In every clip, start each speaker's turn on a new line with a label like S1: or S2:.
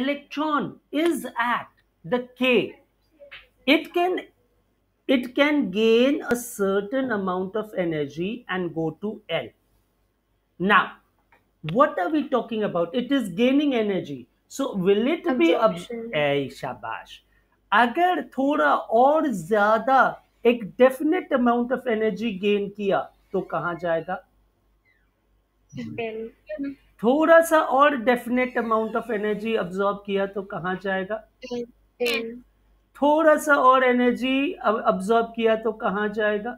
S1: electron is at the K, it can it can gain a certain amount of energy and go to L. Now, what are we talking about? It is gaining energy. So will it be ab-
S2: Absorption.
S1: ए शाबाश अगर थोड़ा और ज्यादा एक definite amount of energy gain किया तो कहाँ जाएगा
S2: L.
S1: थोड़ा सा और definite amount of energy absorb किया तो कहाँ जाएगा? थोड़ा सा और एनर्जी अब्जॉर्ब किया तो कहाँ जाएगा?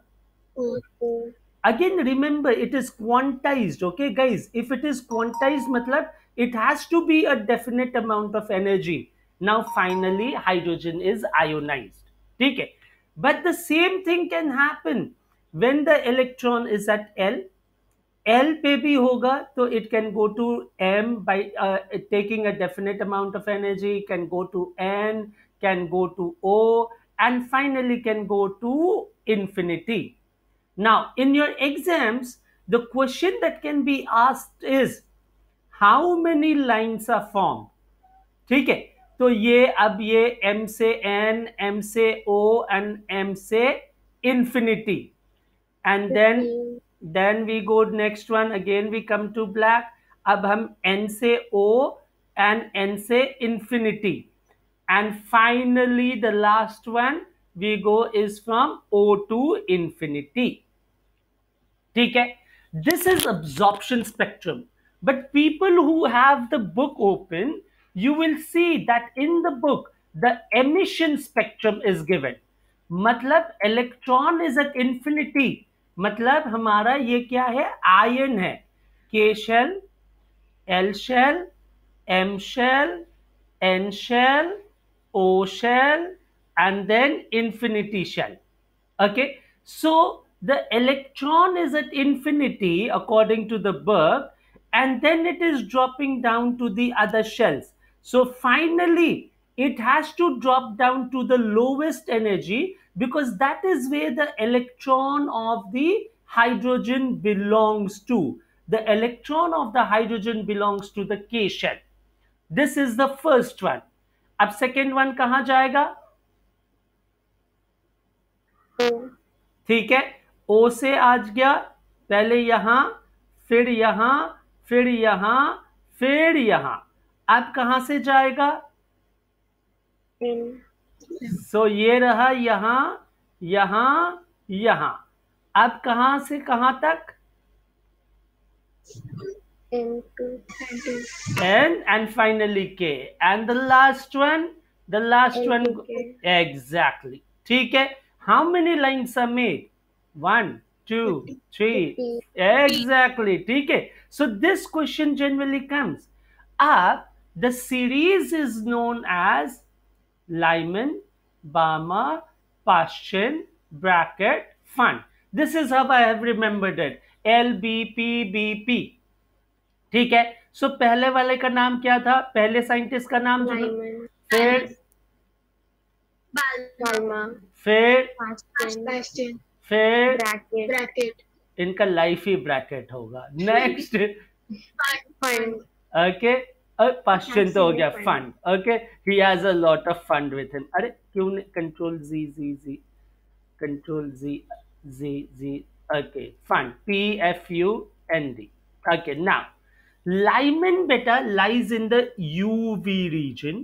S1: Again remember it is quantize okay guys if it is quantize मतलब it has to be a definite amount of energy now finally hydrogen is ionize ठीक है? But the same thing can happen when the electron is at L L पे भी होगा तो it can go to M by taking a definite amount of energy can go to N can go to O and finally can go to infinity now in your exams the question that can be asked is how many lines are form ठीक है तो ये अब ये M से N M से O and M से infinity and then then we go next one again we come to black अब हम n से o and n से infinity and finally the last one we go is from o to infinity ठीक है this is absorption spectrum but people who have the book open you will see that in the book the emission spectrum is given मतलब electron is at infinity मतलब हमारा ये क्या है? Ion है। K shell L shell M shell N shell O shell and then infinity shell okay so the electron is at infinity according to the work and then it is dropping down to the other shells so finally it has to drop down to the lowest energy because that is where the electron of the hydrogen belongs to the electron of the hydrogen belongs to the k shell this is the first one अब second one कहाँ जाएगा
S2: O.
S1: ठीक है ओ से आज गया पहले यहाँ फिर यहाँ फिर यहाँ फिर यहाँ अब कहाँ से जाएगा सो so, ये रहा यहाँ यहाँ यहाँ। अब कहाँ से कहाँ तक? And and finally K and the last one the last one exactly ठीक है? हाउ मेनी लाइन समेट वन टू
S2: थ्री
S1: एग्जैक्टली ठीक है? So this question generally comes अब the series is known as Lyman Bama Pashin bracket fund. This is how I have remembered it. L B P B P ठीक है? सो so, पहले वाले का नाम क्या था? पहले साइंटिस्ट का नाम फिर? फिर? फिर?
S2: ब्रैकेट
S1: इनका लाइफ ही ब्रैकेट होगा। नेक्स्ट ओके पाश्चन तो हो गया Pfund okay he has a lot of fund with him अरे क्यों ने control G G G control G G G okay Pfund P F U N D okay now Lyman बेटा lies in the UV region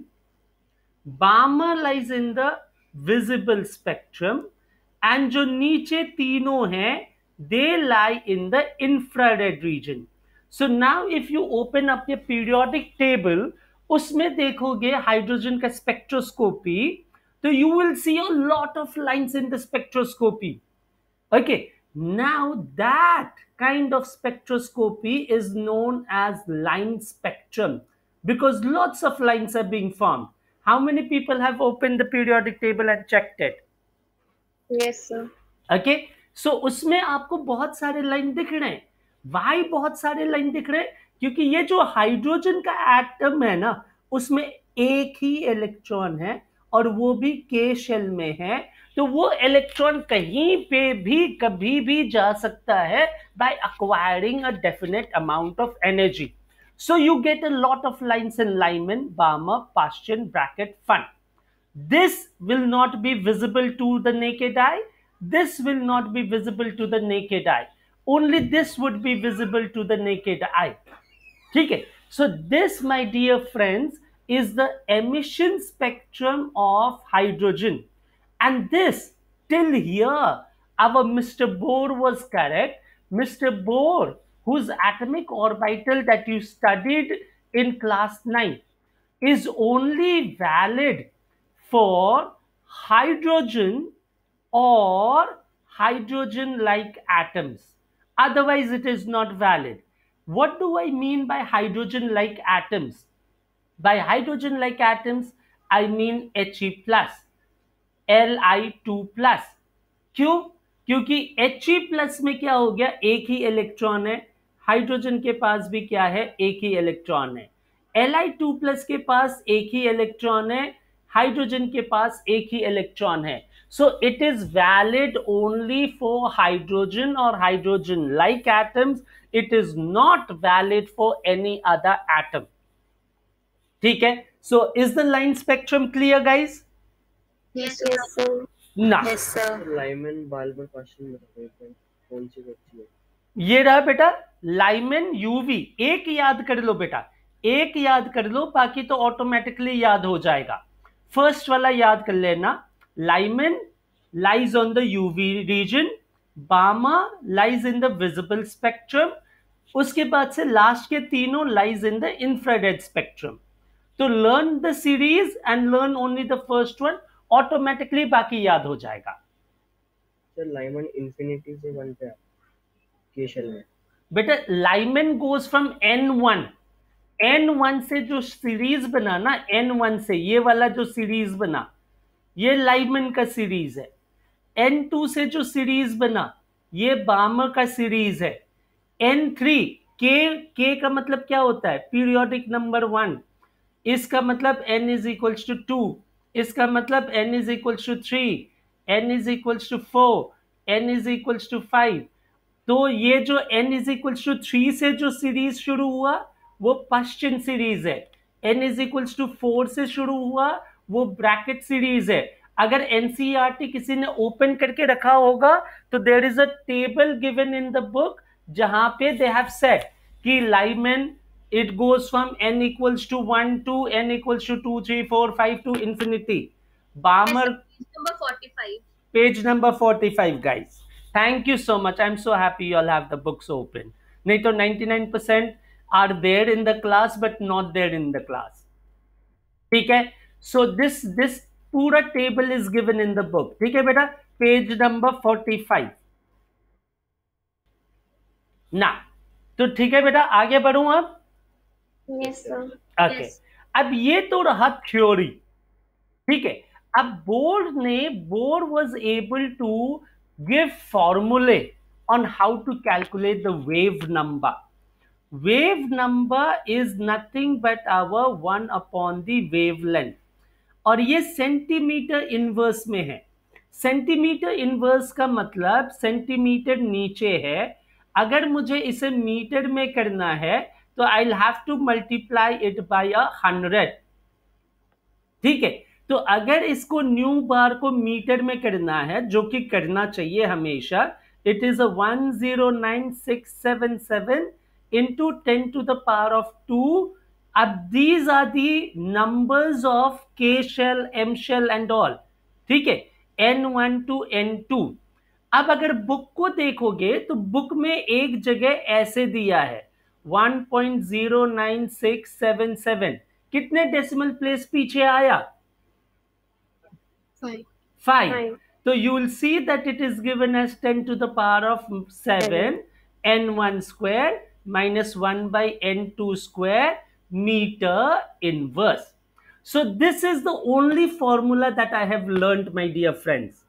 S1: Balmer lies in the visible spectrum and जो नीचे तीनों हैं they lie in the infrared region so now if you open up ये periodic table उसमें देखोगे hydrogen का spectroscopy तो you will see a lot of lines in the spectroscopy okay now that kind of spectroscopy is known as line spectrum because lots of lines are being form how many people have open the periodic table and
S2: check that
S1: okay so उसमें आपको बहुत सारे line दिख रहे हैं। Y बहुत सारे line दिख रहे हैं? क्योंकि ये जो हाइड्रोजन का एटम है ना, उसमें एक ही इलेक्ट्रॉन है और वो भी के शेल में है। तो वो इलेक्ट्रॉन कहीं पे भी, कभी भी जा सकता है by acquiring a definite amount of energy so you get a lot of lines in Lyman Balmer Paschen bracket Pfund this will not be visible to the naked eye this will not be visible to the naked eye Only this would be visible to the naked eye. Okay. So this, my dear friends, is the emission spectrum of hydrogen. And this, till here, our Mr. Bohr was correct. Mr. Bohr, whose atomic orbital that you studied in class 9, is only valid for hydrogen or hydrogen like atoms. Otherwise, it is not valid. What do I mean by hydrogen like atoms? By hydrogen like atoms, I mean He plus, Li2 plus. क्यों क्योंकि He plus में क्या हो गया एक ही electron है hydrogen के पास भी क्या है एक ही इलेक्ट्रॉन है Li2 प्लस के पास एक ही इलेक्ट्रॉन है हाइड्रोजन के पास एक ही इलेक्ट्रॉन है so it is valid only for hydrogen और hydrogen like atoms it is not valid for any other atom ठीक है? So is the line spectrum clear guys
S2: Yes, sir.
S3: Yes, sir.
S1: ना।
S3: Yes, sir.
S4: Lyman Balmer question कौन सी बच्ची है?
S1: ये रहा बेटा लाइमेन यूवी एक याद कर लो बेटा। एक याद कर लो बाकी तो ऑटोमेटिकली याद हो जाएगा। फ़र्स्ट वाला याद कर लेना। Lyman lies on the UV region Balmer lies in the visible spectrum उसके बाद से लास्ट के तीनों lies in the infrared spectrum तो learn the series and learn only the first one automatically बाकी याद हो जाएगा।
S4: सर लाइमन इंफिनिटी से वन पे के शेल में।
S1: बेटा Lyman goes from N one N one से जो सीरीज़ बना ना एन वन से ये वाला जो सीरीज़ बना ये लाइमेन का सीरीज़ है। एन टू से जो सीरीज़ बना, ये बामर का सीरीज़ है। एन थ्री के के का मतलब क्या होता है? पीरियोडिक नंबर वन इसका मतलब N is equals to two इसका मतलब N is equals to three N is equals to four N is equals to five तो ये जो N is equals to three से जो सीरीज़ शुरू हुआ, वो पश्चिम सीरीज़ है। N is equals to four से शुरू हुआ वो ब्रैकेट सीरीज़ है। अगर एनसीआर किसी ने ओपन करके रखा होगा तो there is a table given in the book जहाँ पे दे हैव सेट कि Lyman it goes from N equals to one to N equals to two three four five to infinity Balmer page number forty five guys thank you so much I am so happy you all books open नहीं तो ninety nine percent are there in the class but not there in the class ठीक है? so this this पूरा table is given in the book ठीक है बेटा page number 45 ना तो ठीक है बेटा आगे बढ़ूं अब
S2: Yes, sir.
S1: Okay
S3: Yes.
S1: अब ये तो रहा थ्योरी ठीक है अब बोर्ड ने board was able to give फॉर्मूले on how to calculate the wave number wave number is nothing but our 1 upon the wavelength और ये सेंटीमीटर इनवर्स में है। सेंटीमीटर इनवर्स का मतलब सेंटीमीटर नीचे है। अगर मुझे इसे मीटर में करना है तो I have to multiply it by a hundred ठीक है? तो अगर इसको न्यू बार को मीटर में करना है, जो कि करना चाहिए हमेशा it is one zero nine six seven seven into ten to the power of two अब these are the numbers of K shell M shell and all ठीक है? N one two N two अब अगर book को देखोगे तो book में एक जगह ऐसे दिया है। 1.09677 कितने डेसिमल प्लेस पीछे आया. फाइव. तो you will see that it is given as 10 to the power of 7 n1 square minus 1 by n2 square. Meter inverse. So this is the only formula that I have learned my dear friends.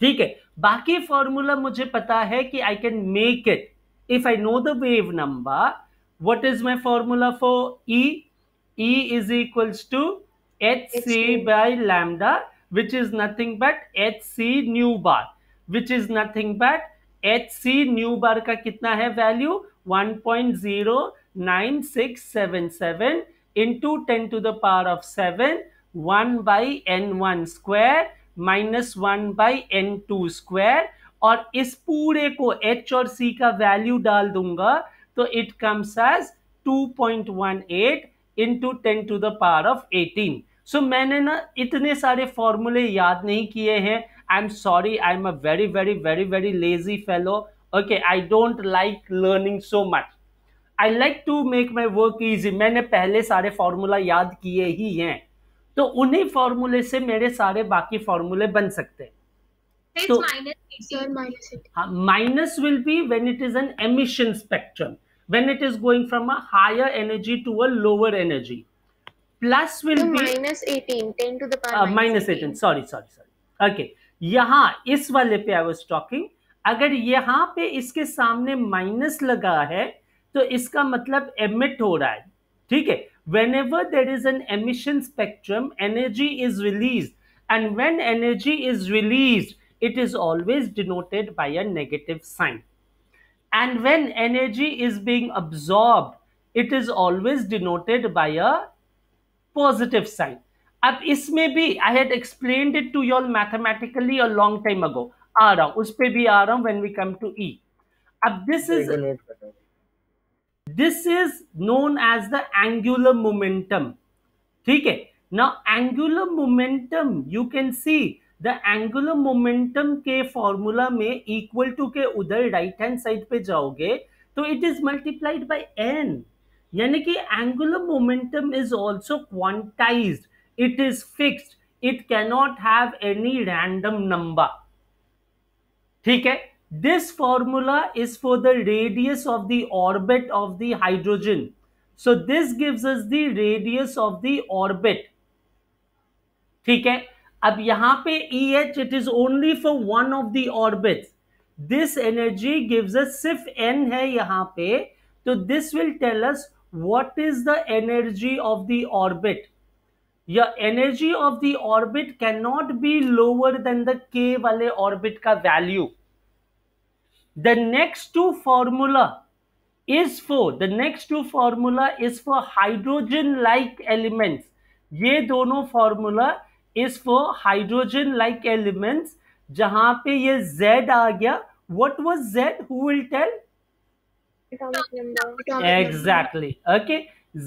S1: ठीक है बाकी formula मुझे पता है कि I can make it if I know the wave number what is my formula for E E is equals to H C
S2: HC.
S1: By lambda which is nothing but hc nu bar which is nothing but hc nu bar का कितना है value 1.0 nine six seven seven into ten to the power of seven one by n one square minus one by n two square और इस पूरे को H और सी का value डाल दूँगा तो it comes as 2.18 into ten to the power of 18 so मैंने ना इतने सारे फॉर्मूले याद नहीं किए हैं। I am sorry I am a very very very very lazy fellow okay I don't like learning so much I like to make my work easy मैंने पहले सारे फॉर्मूला याद किए ही हैं। तो उन्हीं फॉर्मूले से मेरे सारे बाकी फॉर्मूले बन सकते हैं।
S2: तो
S1: minus will be when it is an emission spectrum when it is going from a higher energy to a lower energy. Plus will
S2: तो
S1: be
S2: minus 18 10 to the power
S1: sorry sorry 18 sorry sorry sorry. यहाँ इस वाले पे I was talking अगर यहाँ पे इसके सामने माइनस लगा है तो इसका मतलब एमिट हो रहा है। ठीक है? Whenever there is an emission spectrum energy is release and when energy is release it is always denoted by a negative sign and when energy is being absorb it is always denoted by a positive sign अब इसमें भी I had explain it to your mathematically और long time ago आ रहा हूँ, उस पर भी आ रहा हूँ when we come to E अब
S4: this is
S1: this is known as the angular momentum ठीक है? Now angular momentum you can see the angular momentum के फॉर्मूला में इक्वल टू के उधर राइट हैंड साइड पे जाओगे तो it is multiplied by n यानी कि angular momentum is also quantized it is fixed it cannot have any random number ठीक है? This formula is for the radius of the orbit of the hydrogen so this gives us the radius of the orbit ठीक है अब यहाँ पे EH it is only for one of the orbits this energy gives us सिर्फ़ n है यहाँ पे तो this will tell us what is the energy of the orbit your energy of the orbit cannot be lower than the k वाले orbit का value the next two formula is for, the next two formula is for hydrogen like elements. ये दोनों formula is for hydrogen like elements जहाँ पे ये Z आ गया। What was Z?
S2: Who
S1: exactly okay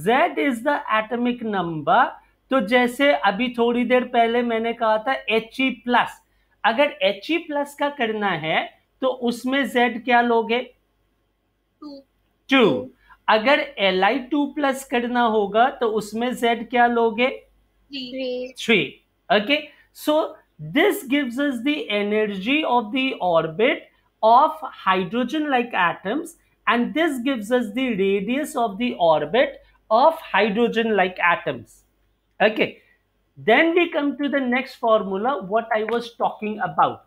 S1: Z is the atomic number तो जैसे अभी थोड़ी देर पहले मैंने कहा था He प्लस अगर He प्लस का करना है तो उसमें z क्या लोगे? टू। अगर एल आई टू प्लस करना होगा तो उसमें z क्या लोगे?
S2: Three.
S1: Okay so this gives us the energy of the orbit of hydrogen like atoms and this gives us the radius of the orbit of hydrogen like atoms okay then we come to the next formula what I was talking about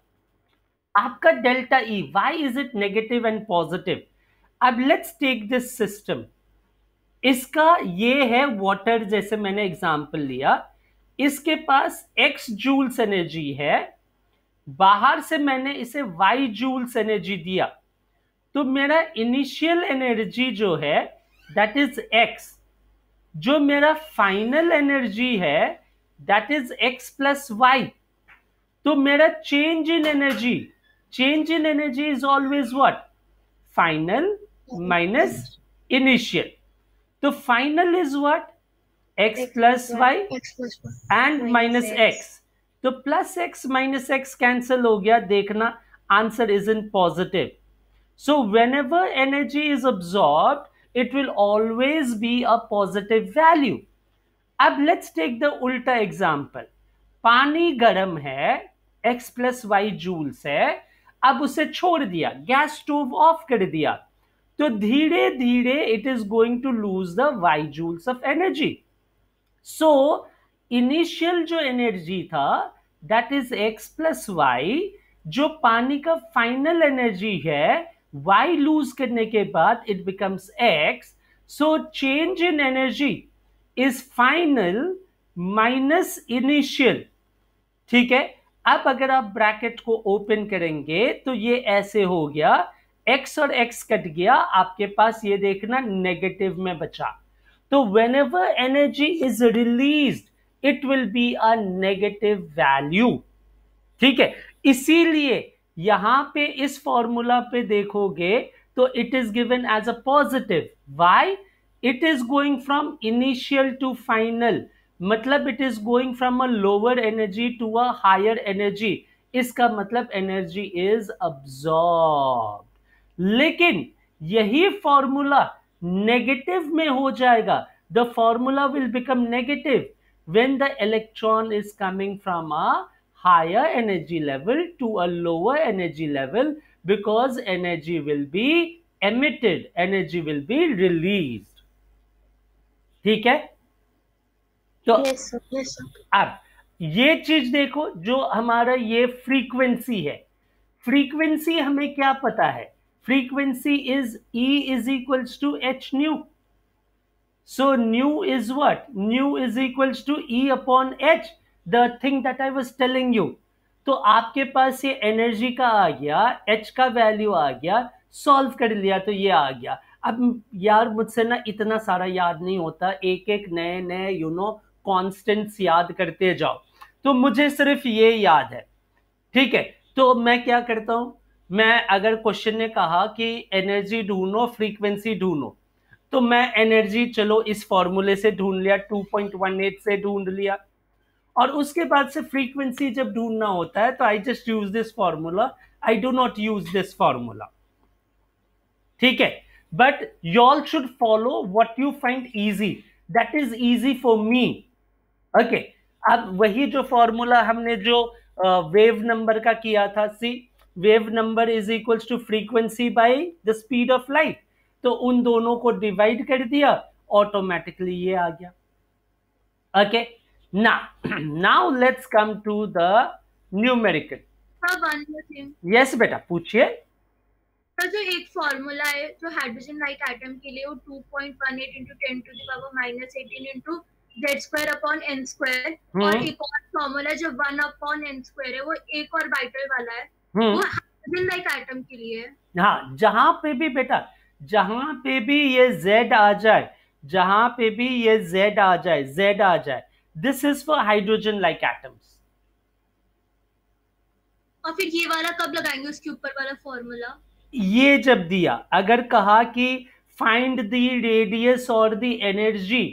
S1: आपका delta E why is it negative and positive अब let's take this system इसका ये है water जैसे मैंने example लिया। इसके पास x joules energy है। बाहर से मैंने इसे वाई जूल्स एनर्जी दिया। तो मेरा इनिशियल एनर्जी जो है दैट इज़ एक्स जो मेरा फाइनल एनर्जी है that is X plus Y तो मेरा change in energy change in energy is always what? Final minus initial. So final is what? X plus y
S2: x plus y.
S1: and minus
S2: Minus
S1: x. तो plus X minus X cancel हो गया देखना answer is in positive so whenever energy is absorb it will always be a positive value अब let's take the उल्टा example पानी गर्म है x plus Y joules है अब उसे छोड़ दिया, गैस स्टोव ऑफ़ कर दिया। तो धीरे धीरे it is going to lose the Y joules of energy so initial जो एनर्जी था that is X plus Y जो पानी का फाइनल एनर्जी है वाई लूज करने के बाद it becomes X so change in energy is final minus initial ठीक है? अब अगर आप ब्रैकेट को ओपन करेंगे तो ये ऐसे हो गया। X और x कट गया, आपके पास ये देखना नेगेटिव में बचा। तो whenever energy is release it will be a negative value ठीक है? इसीलिए यहाँ पे इस फॉर्मूला पे देखोगे तो it is given as a positive why it is going from initial to final मतलब it is going from a lower energy to a higher energy इसका मतलब एनर्जी इज़ अब्सॉर्ब लेकिन यही फॉर्मूला नेगेटिव में हो जाएगा. The formula will become negative when the electron is coming from a higher energy level to a lower energy level because energy will be emitted energy will be release ठीक है? तो
S2: Yes. Yes,
S1: अब ये चीज़ देखो जो हमारा ये frequency है। फ्रीक्वेंसी हमें क्या पता है? Frequency is E is equals to H nu so nu is what nu is equals to E upon H the thing that I was telling you तो आपके पास ये एनर्जी का आ गया एच का वैल्यू आ गया सॉल्व कर लिया तो ये आ गया। अब यार मुझसे ना इतना सारा याद नहीं होता। एक एक नए नए यू नो कॉन्स्टेंट्स याद करते जाओ। तो मुझे सिर्फ़ ये याद है। ठीक है तो मैं क्या करता हूँ? मैं अगर क्वेश्चन ने कहा कि एनर्जी ढूंढो फ्रीक्वेंसी ढूंढो तो मैं एनर्जी चलो इस फॉर्मूले से ढूंढ लिया 2.18 से ढूंढ लिया। और उसके बाद से फ्रीक्वेंसी जब ढूंढना होता है तो I just use this formula I do not use this formula ठीक है but you all should follow follow you find easy that is easy for for okay अब वही जो फॉर्मूला हमने जो वेव नंबर का किया था see wave number is equals to frequency by the speed of light तो उन दोनों को डिवाइड कर दिया ऑटोमेटिकली ये आ गया। ओके ना now let's come to
S3: more thing
S1: yes बेटा पूछिए।
S3: सर जो एक फॉर्मूला है जो हाइड्रोजन लाइट आइटम के लिए वो 2.18 into 10 to the power minus 18 into square upon n square और
S1: हम्म।
S3: एक और फॉर्मूला जो वन अपॉन एन स्क्वायर है वो एक और बाइटल वाला है।
S1: हम्म।
S3: वो हाइड्रोजन लाइक एटम के लिए हाँ।
S1: जहाँ पे भी बेटा जहाँ पे भी ये z आ जाए जहाँ पे भी ये z आ जाए z आ जाए this is for hydrogen like atoms
S3: और फिर ये वाला कब लगाएँगे उसके ऊपर वाला फॉर्मूला?
S1: ये जब दिया अगर कहा कि फाइंड द रेडियस और द एनर्जी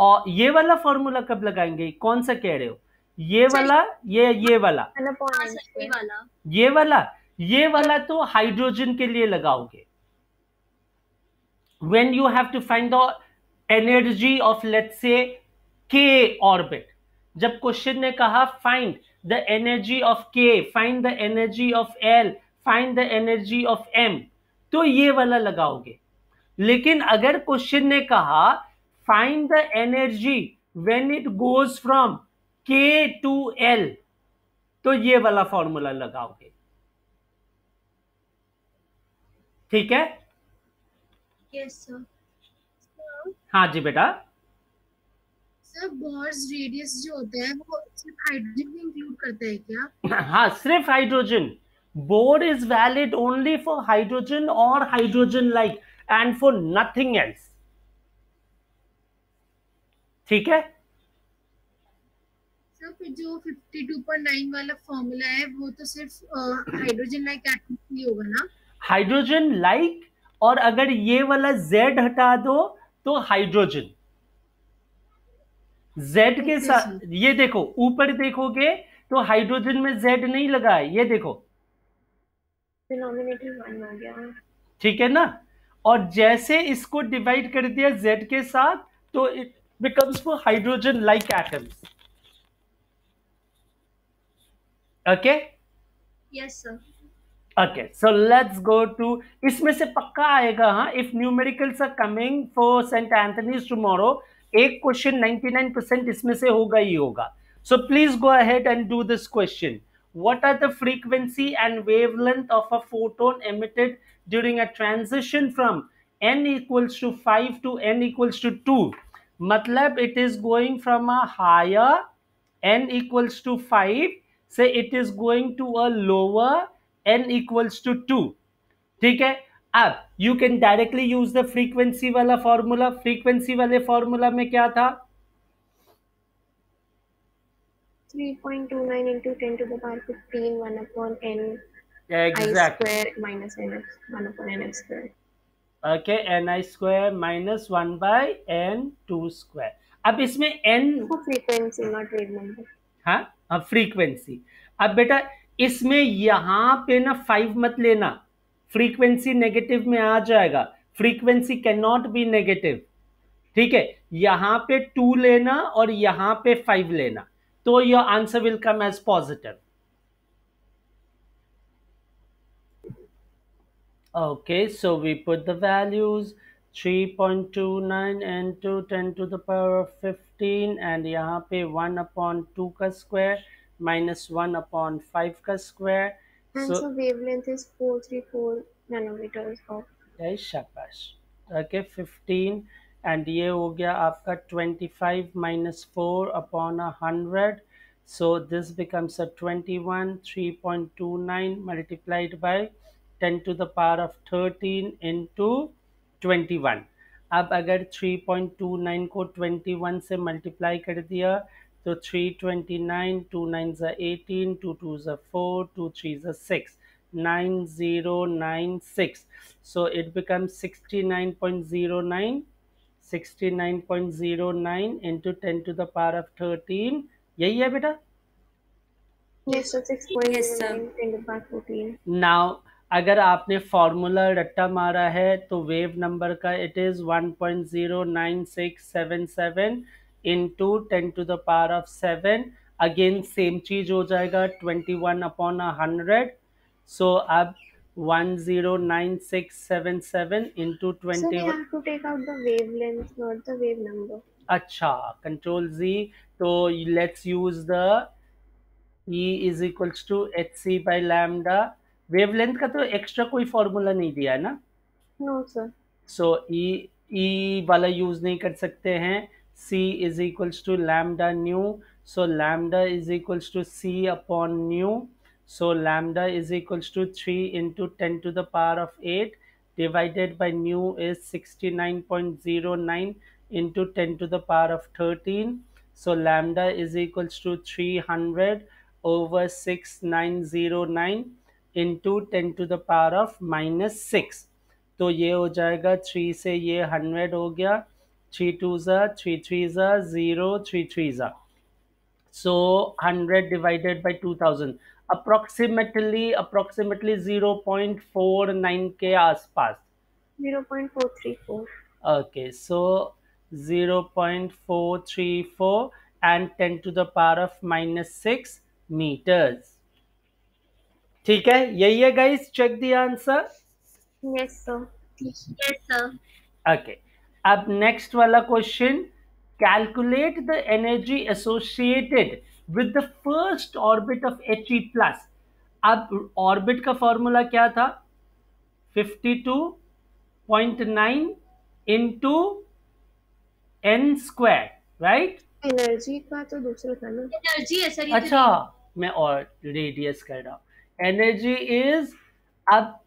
S1: और ये वाला फॉर्मूला कब लगाएँगे? कौन सा कह रहे हो? ये वाला ये ये
S3: हाँ, वाला।
S1: ये वाला ये वाला तो हाइड्रोजन के लिए लगाओगे। When you have to find the energy of let say K orbit जब क्वेश्चन ने कहा find the energy of K find the energy of L find the energy of M तो ये वाला लगाओगे। लेकिन अगर क्वेश्चन ने कहा find the energy when it goes from k to l. तो ये वाला फॉर्मूला लगाओगे। ठीक है?
S3: यस सर
S1: हाँ जी बेटा।
S5: सर बॉर्स रेडियस जो होता है वो सिर्फ़ हाइड्रोजन को इंक्लूड करता है क्या?
S1: हाँ सिर्फ़ hydrogen Bohr is valid only for hydrogen और hydrogen like and for nothing else ठीक है?
S5: फिर जो 52.9 वाला फॉर्मूला है वो तो सिर्फ़ हाइड्रोजन लाइक एटम के होगा ना?
S1: हाइड्रोजन लाइक और अगर ये वाला जेड हटा दो तो हाइड्रोजन जेड के साथ ये देखो ऊपर देखोगे तो हाइड्रोजन में जेड नहीं लगा है ये देखो. ठीक है ना? और जैसे इसको डिवाइड कर दिया जेड के साथ तो becomes for hydrogen like atoms okay
S3: yes sir
S1: okay so let's go to इसमें से पक्का आएगा हाँ if numericals are coming for Saint Anthony's tomorrow एक क्वेश्चन 99 परसेंट इसमें से होगा ही होगा so please go ahead and do this question what are the frequency and wavelength of a photon emitted during a transition from n equals to 5 to n equals to 2 matlab it is going from a higher n equals to 5 say it is going to a lower n equals to 2 ठीक है अब you can directly use the frequency वाला formula frequency वाले formula में क्या था
S2: 3.29 into 10 to the power 15 1 upon n
S1: exactly
S2: i square minus nx 1 upon nx square.
S1: Okay n I square minus one by n two square अब इसमें
S2: n frequency, not wave number.
S1: हाँ अब frequency अब बेटा इसमें यहाँ पे ना फाइव मत लेना. फ्रीक्वेंसी नेगेटिव में आ जाएगा. Frequency can not be negative ठीक है? यहाँ पे टू लेना और यहाँ पे फाइव लेना. तो your answer will come as positive Okay, so we put the values 3.29 into 10 to the power of 15 and यहाँ पे 1 upon 2 का square minus 1 upon 5 का square.
S2: And
S1: so,
S2: so wavelength is 434 nanometers.
S1: Yes, शाबाश. Okay, 15 and ये हो गया आपका 25 minus 4 upon a 100. So this becomes a 21 3.29 multiplied by ten to the power of thirteen into twenty one अब अगर three point two nine को twenty one से multiply कर दिया तो three twenty nine two nine ज़ा एटीन टू टू ज़ा four two three ज़ा six nine zero nine six so it become sixty nine point zero nine sixty nine point zero nine into ten to the power of thirteen यही है बेटा?
S2: Yes, so 6.9
S6: Yes, 14.
S2: Now, to the power 14.
S1: Now अगर आपने formula रट्टा मारा है तो wave number का it is 1.09677 into 10 to the power of seven again same चीज़ हो जाएगा 21 अपॉन अ हंड्रेड सो अब 1099677 into
S2: So, we
S1: 21
S2: have to take out the wavelength, not the wave number.
S1: अच्छा कंट्रोल जी तो let's use the E is equals to H C by lambda wavelength का तो extra कोई formula नहीं दिया है ना?
S2: No, sir.
S1: सो ई ई वाला यूज़ नहीं कर सकते हैं। C is equals to lambda nu so lambda is equals to C upon nu so lambda is equals to three into ten to the power of eight divided by nu is 69.09 into 10 to the power of 13 so lambda is equals to 300 over 6909 into ten to the power of minus six तो ये हो जाएगा three से ये hundred हो गया। Three two ज़ा three three ज़ा ज़ीरो थ्री थ्री ज़ा so hundred divided by two thousand approximately approximately zero point four nine के आस
S2: पास zero point four three four
S1: okay so zero point four three four and ten to the power of minus six metres ठीक है? यही है
S2: guys check
S3: the answer
S1: okay अब next वाला question calculate the energy associated with the first orbit of H E plus अब orbit का formula क्या था? 52.9 into n square right
S2: energy का तो दूसरा था ना।
S3: एनर्जी
S1: अच्छा मैं और रेडियस कर रहा हूँ। एनर्जी इज़ अब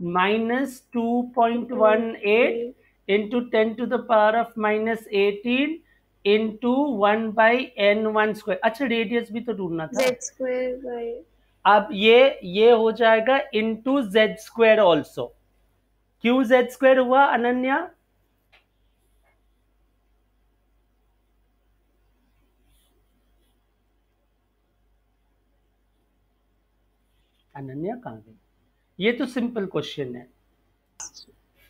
S1: minus two point one eight into ten to the power of minus eighteen into one by n one square अच्छा रेडियस भी तो ढूंढना था।
S2: Z square by
S1: अब ये ये हो जाएगा into Z square also Q Z square हुआ अनन्या? अनन्या कहाँ गई ये तो सिंपल क्वेश्चन है।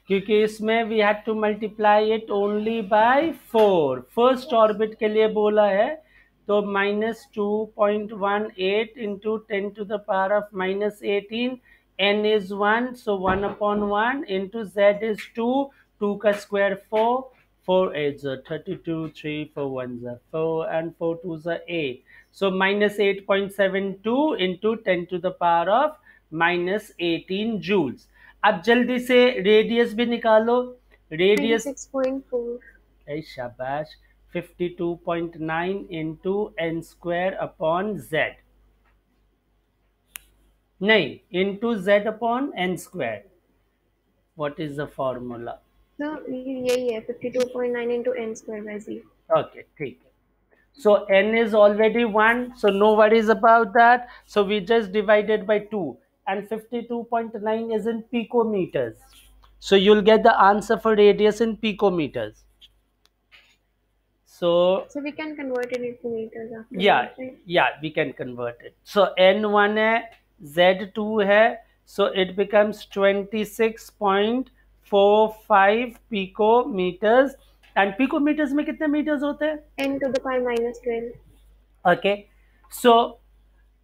S1: क्योंकि इसमें we had to multiply it only by four first orbit के लिए बोला है तो minus two point one eight into ten to the power of minus eighteen n is one so one upon one into z is two two का square four four eight ज़ा thirty two three four one ज़ा four and four to ज़ा eight so minus 8.72 into 10 to the power of minus 18 joules अब जल्दी से radius भी निकालो radius
S2: 26.4.
S1: ए शाबाश 52.9 into n square upon z नहीं into z upon n square what is the formula
S2: So यही है 52.9 into n square by z.
S1: okay ठीक है so n is already 1 so no worries about that so we just divided by 2 and 52.9 is in picometers so you'll get the answer for radius in picometers so
S2: So we can convert it into meters after
S1: yeah
S2: that, right?
S1: yeah we can convert it so n1 है z2 है so it becomes 26.45 picometers and picometers में कितने meters होते हैं
S2: n to the power minus 12.
S1: okay so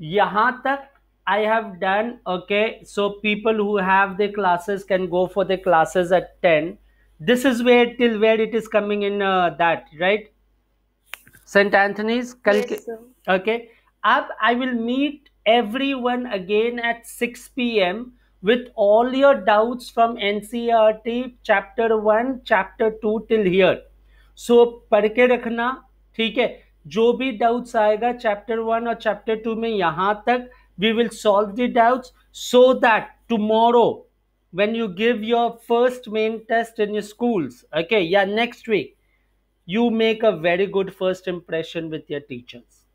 S1: यहाँ तक I have done okay so people who have their classes can go for their classes at 10 this is where till where it is coming in uh, that right St. Anthony's कल के
S2: Yes, sir.
S1: okay अब I will meet everyone again at 6 p.m. with all your doubts from NCERT chapter 1 chapter 2 till here so पढ़ के रखना ठीक है जो भी डाउट्स आएगा चैप्टर वन और चैप्टर टू में यहाँ तक we will solve the doubts so that tomorrow when you give your first main test in your schools okay yeah next week you make a very good first impression with your teachers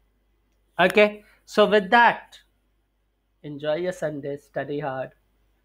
S1: okay so with that enjoy your sunday study hard